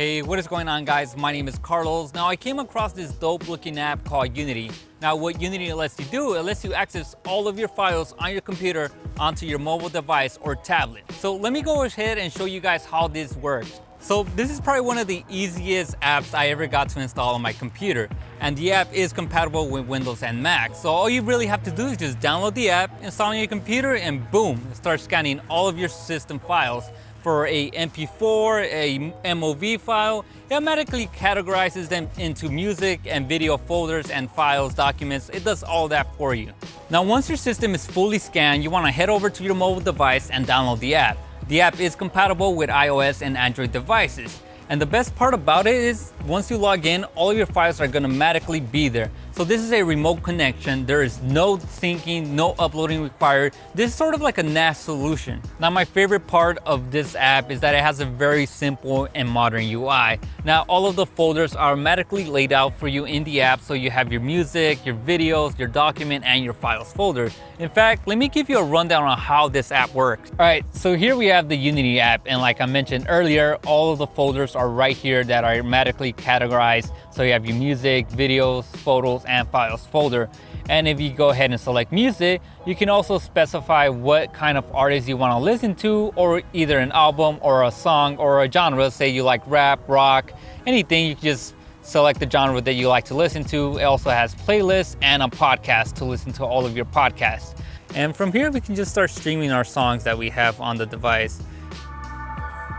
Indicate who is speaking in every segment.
Speaker 1: Hey, what is going on guys? My name is Carlos. Now I came across this dope looking app called Younity. Now what Younity lets you do, it lets you access all of your files on your computer onto your mobile device or tablet. So let me go ahead and show you guys how this works. So this is probably one of the easiest apps I ever got to install on my computer. And the app is compatible with Windows and Mac. So all you really have to do is just download the app, install on your computer, and boom, start scanning all of your system files for a MP4, a MOV file, it automatically categorizes them into music and video folders and files, documents. It does all that for you. Now, once your system is fully scanned, you wanna head over to your mobile device and download the app. The app is compatible with iOS and Android devices. And the best part about it is once you log in, all your files are gonna automatically be there. So this is a remote connection. There is no syncing, no uploading required. This is sort of like a NAS solution. Now my favorite part of this app is that it has a very simple and modern UI. Now all of the folders are automatically laid out for you in the app so you have your music, your videos, your document, and your files folder. In fact, let me give you a rundown on how this app works. All right, so here we have the Younity app and like I mentioned earlier, all of the folders are right here that are automatically categorized. So you have your music, videos, photos, and files folder. And if you go ahead and select music, you can also specify what kind of artist you want to listen to or either an album or a song or a genre. Say you like rap, rock, anything, you can just select the genre that you like to listen to. It also has playlists and a podcast to listen to all of your podcasts. And from here, we can just start streaming our songs that we have on the device.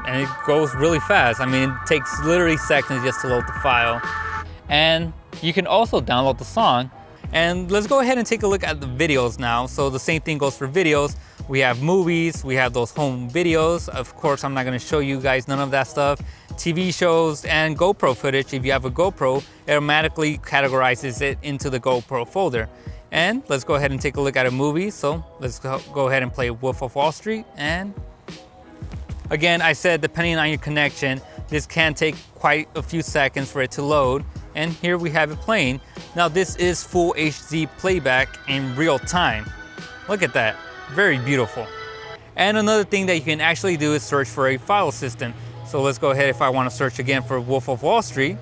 Speaker 1: And it goes really fast. I mean, it takes literally seconds just to load the file. And you can also download the song. And let's go ahead and take a look at the videos now. So the same thing goes for videos. We have movies, we have those home videos. Of course, I'm not gonna show you guys none of that stuff. TV shows and GoPro footage. If you have a GoPro, it automatically categorizes it into the GoPro folder. And let's go ahead and take a look at a movie. So let's go ahead and play Wolf of Wall Street. And again, I said depending on your connection, this can take quite a few seconds for it to load and here we have it playing. Now this is full HD playback in real time. Look at that, very beautiful. And another thing that you can actually do is search for a file system. So let's go ahead if I want to search again for Wolf of Wall Street.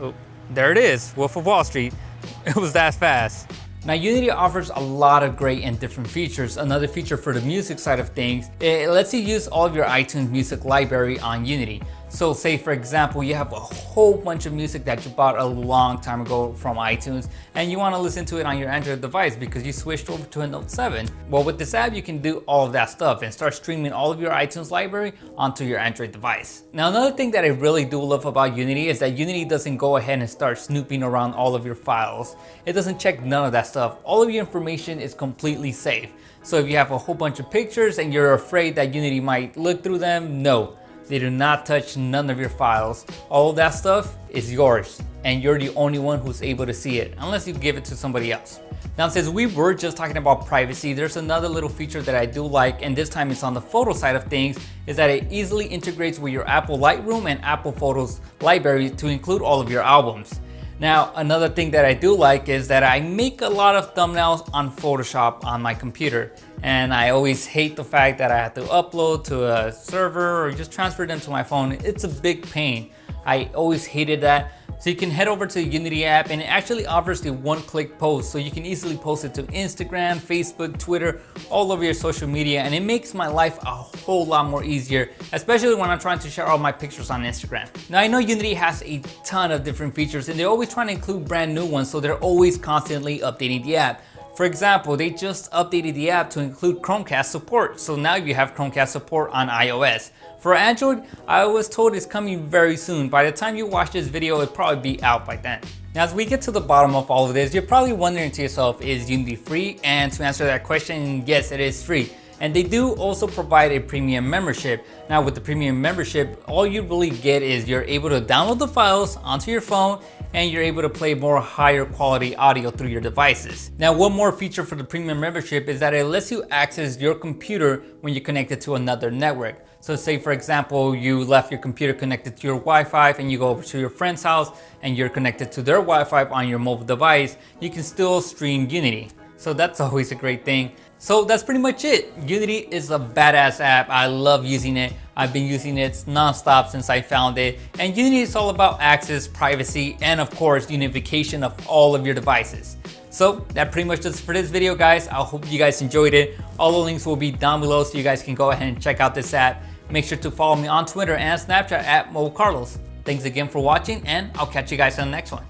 Speaker 1: Oh, there it is, Wolf of Wall Street. It was that fast. Now Younity offers a lot of great and different features. Another feature for the music side of things, it lets you use all of your iTunes music library on Younity. So say for example, you have a whole bunch of music that you bought a long time ago from iTunes and you wanna listen to it on your Android device because you switched over to a Note 7. Well, with this app, you can do all of that stuff and start streaming all of your iTunes library onto your Android device. Now, another thing that I really do love about Younity is that Younity doesn't go ahead and start snooping around all of your files. It doesn't check none of that stuff. All of your information is completely safe. So if you have a whole bunch of pictures and you're afraid that Younity might look through them, no. They do not touch none of your files. All that stuff is yours and you're the only one who's able to see it unless you give it to somebody else. Now since we were just talking about privacy, there's another little feature that I do like and this time it's on the photo side of things is that it easily integrates with your Apple Lightroom and Apple Photos library to include all of your albums. Now, another thing that I do like is that I make a lot of thumbnails on Photoshop on my computer. And I always hate the fact that I have to upload to a server or just transfer them to my phone. It's a big pain. I always hated that. So you can head over to the Younity app and it actually offers the one-click post. So you can easily post it to Instagram, Facebook, Twitter, all over your social media. And it makes my life a whole lot more easier, especially when I'm trying to share all my pictures on Instagram. Now I know Younity has a ton of different features and they're always trying to include brand new ones. So they're always constantly updating the app. For example, they just updated the app to include Chromecast support. So now you have Chromecast support on iOS. For Android, I was told it's coming very soon. By the time you watch this video, it'll probably be out by then. Now, as we get to the bottom of all of this, you're probably wondering to yourself, is Younity free? And to answer that question, yes, it is free. And they do also provide a premium membership. Now with the premium membership, all you really get is you're able to download the files onto your phone and you're able to play more higher quality audio through your devices. Now, one more feature for the premium membership is that it lets you access your computer when you connect it to another network. So say for example, you left your computer connected to your Wi-Fi and you go over to your friend's house and you're connected to their Wi-Fi on your mobile device, you can still stream Younity. So that's always a great thing. So that's pretty much it. Younity is a badass app. I love using it. I've been using it nonstop since I found it. And Younity is all about access, privacy, and of course, unification of all of your devices. So that pretty much does for this video, guys. I hope you guys enjoyed it. All the links will be down below so you guys can go ahead and check out this app. Make sure to follow me on Twitter and Snapchat at MobileCarlos. Thanks again for watching and I'll catch you guys on the next one.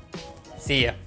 Speaker 1: See ya.